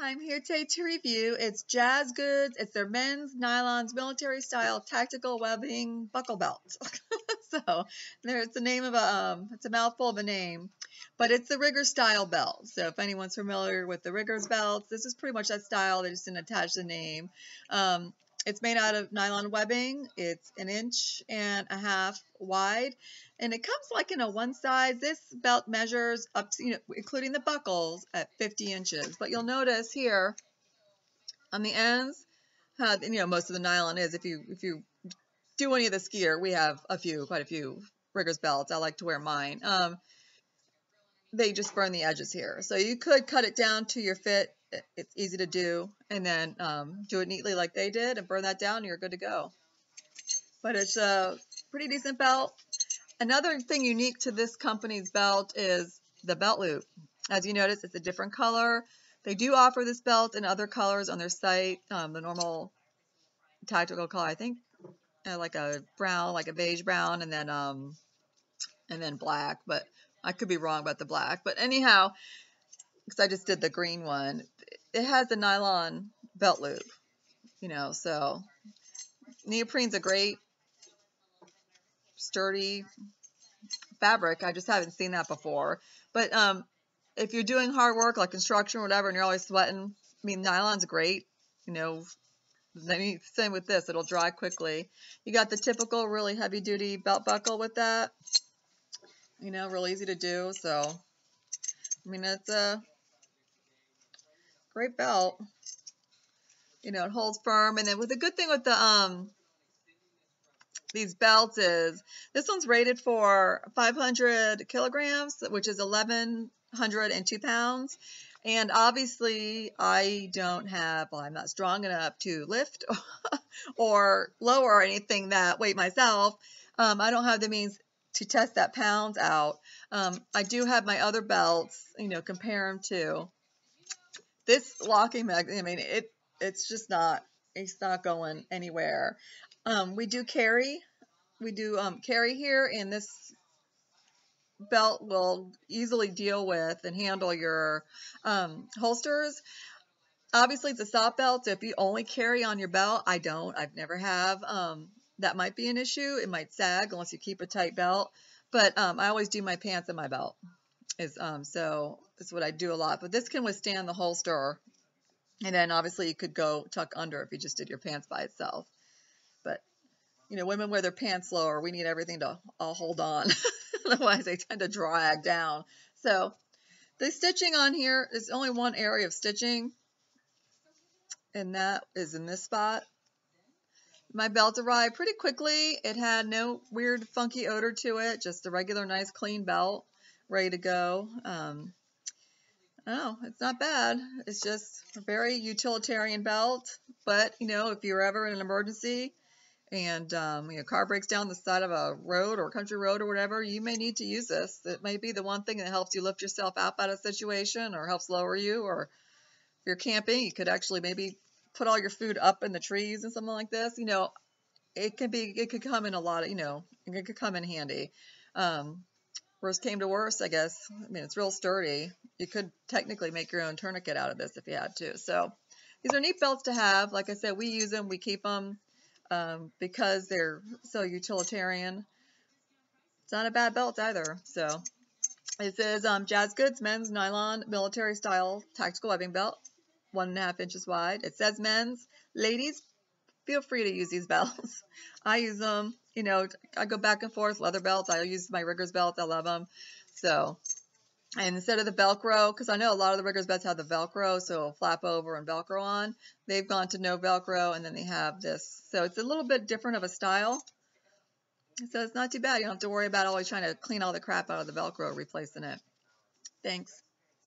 I'm here today to review. It's JasGood's. It's their men's nylons military style tactical webbing buckle belt. so there's the name of a um, it's a mouthful of a name, but it's the rigger style belt. So if anyone's familiar with the riggers belts, this is pretty much that style. They just didn't attach the name. Um, it's made out of nylon webbing. It's an inch and a half wide, and it comes like in a one size. This belt measures up to, you know, including the buckles, at 50 inches. But you'll notice here on the ends, uh, you know, most of the nylon is. If you if you do any of this gear, we have a few, quite a few riggers belts. I like to wear mine. Um, they just burn the edges here. So you could cut it down to your fit it's easy to do, and then um, do it neatly like they did and burn that down, and you're good to go. But it's a pretty decent belt. Another thing unique to this company's belt is the belt loop. As you notice, it's a different color. They do offer this belt in other colors on their site. Um, the normal tactical color, I think, uh, like a brown, like a beige brown, and then um, and then black. But I could be wrong about the black. But anyhow, because I just did the green one, it has the nylon belt loop, you know, so neoprene's a great sturdy fabric. I just haven't seen that before. But um, if you're doing hard work like construction or whatever and you're always sweating, I mean, nylon's great, you know, same with this, it'll dry quickly. You got the typical really heavy duty belt buckle with that, you know, real easy to do. So, I mean, it's a Great belt. You know, it holds firm. And then with the good thing with the um these belts is this one's rated for 500 kilograms, which is 1,102 pounds. And obviously, I don't have, well, I'm not strong enough to lift or lower anything that weight myself. Um, I don't have the means to test that pounds out. Um, I do have my other belts, you know, compare them to this locking magazine, I mean, it it's just not it's not going anywhere. Um, we do carry, we do um, carry here, and this belt will easily deal with and handle your um, holsters. Obviously, it's a soft belt, so if you only carry on your belt, I don't, I've never have. Um, that might be an issue. It might sag unless you keep a tight belt. But um, I always do my pants in my belt. Is um, so is what I do a lot. But this can withstand the holster. And then obviously you could go tuck under if you just did your pants by itself. But, you know, women wear their pants lower. We need everything to all hold on. Otherwise they tend to drag down. So the stitching on here is only one area of stitching. And that is in this spot. My belt arrived pretty quickly. It had no weird funky odor to it, just a regular nice clean belt ready to go. Um, Oh, it's not bad. It's just a very utilitarian belt. But, you know, if you're ever in an emergency and um, your car breaks down the side of a road or country road or whatever, you may need to use this. It may be the one thing that helps you lift yourself out of a situation or helps lower you. Or if you're camping, you could actually maybe put all your food up in the trees and something like this. You know, it can be, it could come in a lot of, you know, it could come in handy. Um, Worst came to worst, I guess. I mean, it's real sturdy. You could technically make your own tourniquet out of this if you had to. So these are neat belts to have. Like I said, we use them. We keep them um, because they're so utilitarian. It's not a bad belt either. So it says um, JasGood's Men's Nylon Military Style Tactical Webbing Belt, one and a half inches wide. It says men's. Ladies, feel free to use these belts. I use them you know, I go back and forth, leather belts. I use my riggers belts. I love them. So, and instead of the Velcro, because I know a lot of the riggers belts have the Velcro, so flap over and Velcro on. They've gone to no Velcro, and then they have this. So it's a little bit different of a style. So it's not too bad. You don't have to worry about always trying to clean all the crap out of the Velcro replacing it. Thanks.